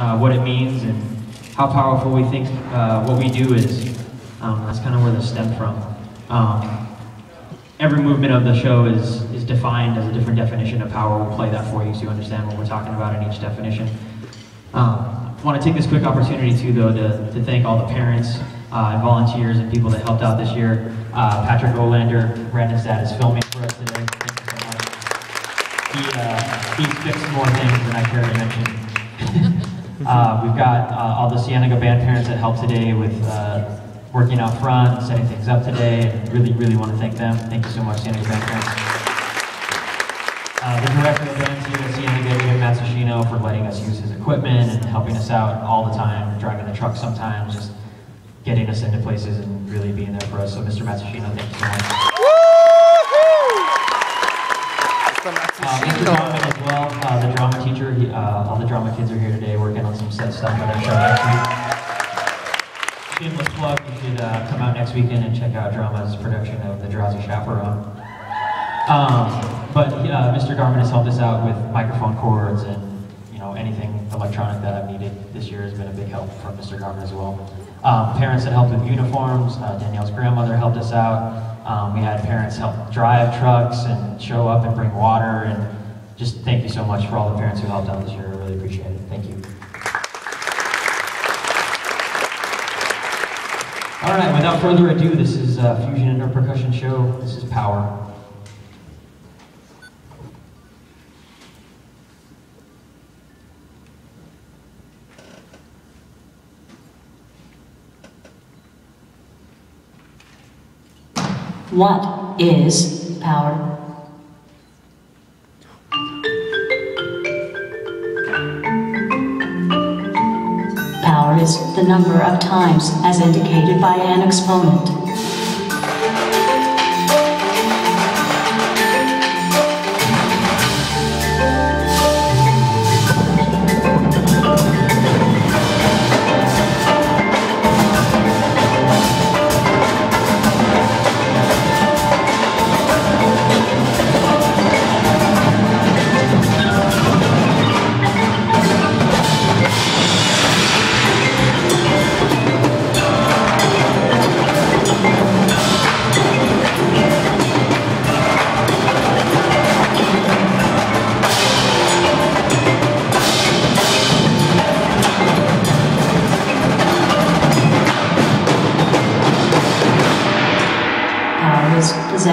uh, what it means and how powerful we think uh, what we do is. Um, that's kind of where this stemmed from. Um, every movement of the show is, is defined as a different definition of power. We'll play that for you so you understand what we're talking about in each definition. Um, I want to take this quick opportunity too, though, to, to thank all the parents uh, and volunteers and people that helped out this year. Uh, Patrick Olander, Brandon's dad, is filming for us today. He, uh, he's fixed more things than I care to mention. uh, we've got uh, all the Cienega band parents that helped today with uh, working out front, setting things up today, and really, really want to thank them. Thank you so much, Cienega band parents. Uh, the director of bands here at Cienega, Jim Matsushino, for letting us use his equipment and helping us out all the time, driving the truck sometimes, just getting us into places and really being there for us. So Mr. Matsushino, thank you so much. Uh, Mr. Donovan as well, uh, the drama teacher, he, uh, all the drama kids are here today working on some set stuff for their show next week. Shameless plug, you should uh, come out next weekend and check out Drama's production of The Drowsy Chaperone. Um, but uh, Mr. Garman has helped us out with microphone cords and you know anything electronic that I've needed this year has been a big help from Mr. Garman as well. Um, parents that helped with uniforms, uh, Danielle's grandmother helped us out. Um, we had parents help drive trucks and show up and bring water and just thank you so much for all the parents who helped out this year. I really appreciate it. Thank you. All right, without further ado, this is uh, Fusion Indoor Percussion Show. This is Power. What is power? Power is the number of times as indicated by an exponent.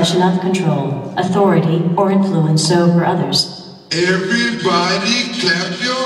Is possession of control, authority, or influence over others. Everybody clap your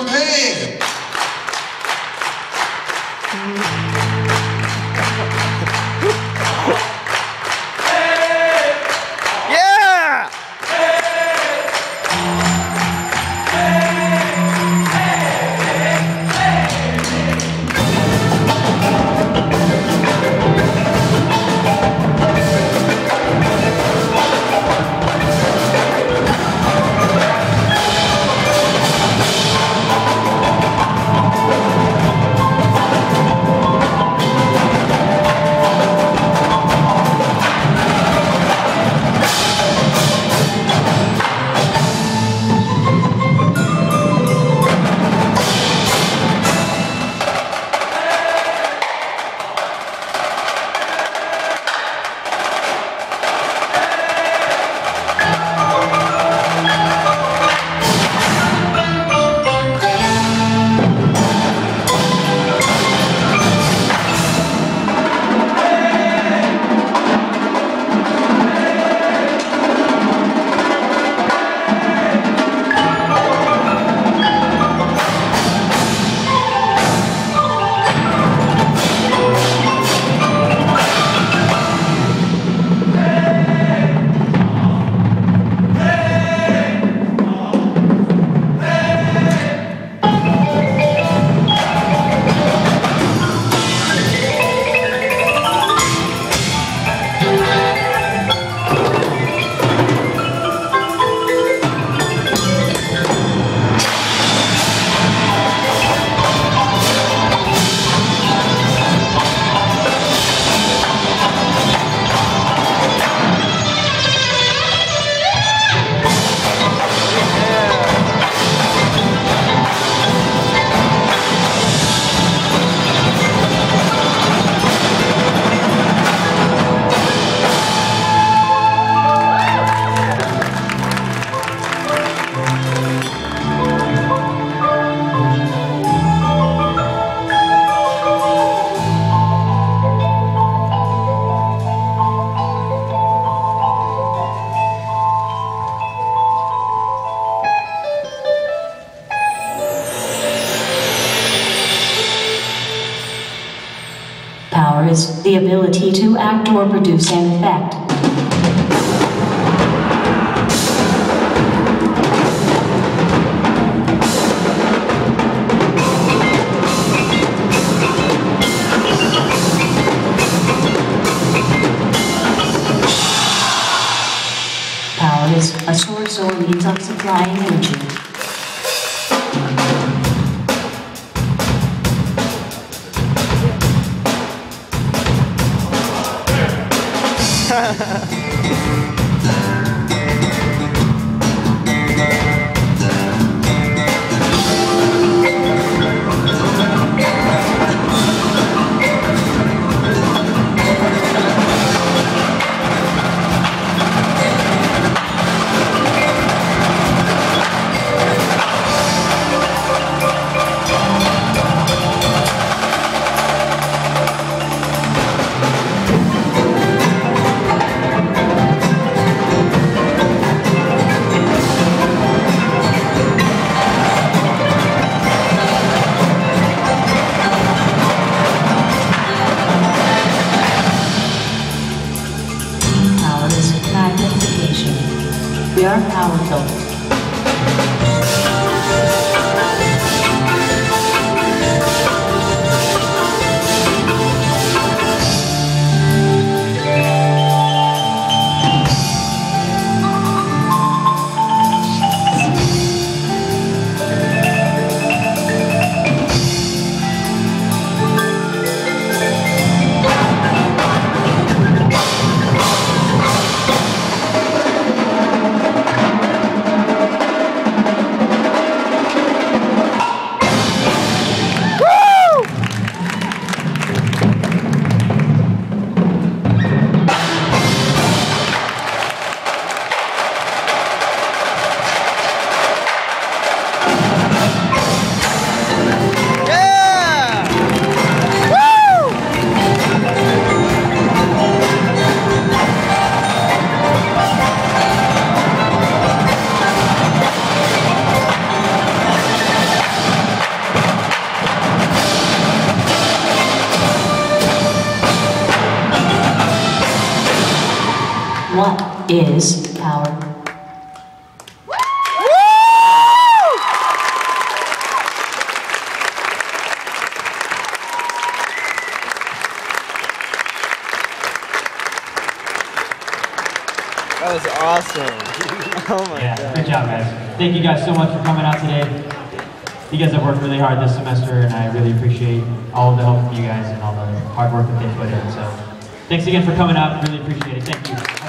the ability to act or produce an effect. Power is a source or means of supplying Yeah. is power? That was awesome. Oh my Yeah, god. good job, guys. Thank you guys so much for coming out today. You guys have worked really hard this semester, and I really appreciate all of the help from you guys and all the hard work that they put in. So, thanks again for coming out. Really appreciate it. Thank you.